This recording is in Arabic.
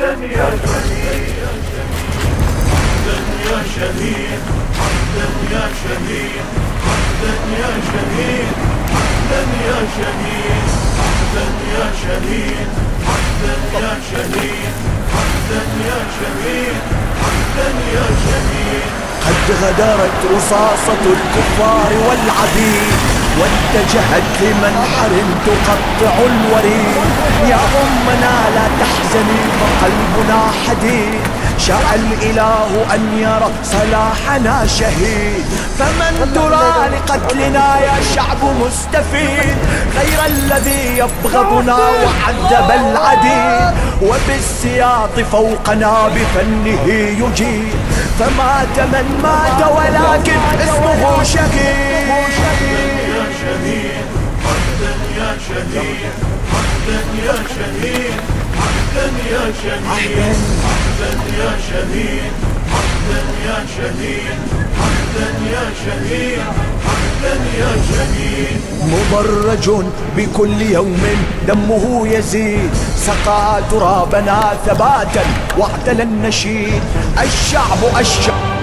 حمدا يا شهيد حمدا يا شهيد حمدا يا شهيد حمدا يا شهيد حمدا يا شهيد حمدا يا شهيد حمدا يا شهيد حمدا يا شهيد حمدا يا شهيد قد غدرت رصاصة الكفار والعبيد واتجهت لمنحر تقطع الوريد. يا أمنا لا تحزني. فقلبنا حديد. شاء الإله أن يرى صلاحنا شهيد. فمن ترى لقتلنا يا شعب مستفيد. غير الذي يبغضنا وعذب العديد. وبالسياط فوقنا بفنه يجيد. فمات من مات ولكن اسمه شهيد. شهيد. حقا يا شهيد حقا يا شهيد. حقا يا شهيد حقا يا شهيد حقا يا شهيد حقا يا شهيد حقا يا شهيد مضرج بكل يوم دمه يزيد سقى ترابنا ثباتا واعتلى النشيد الشعب الشعب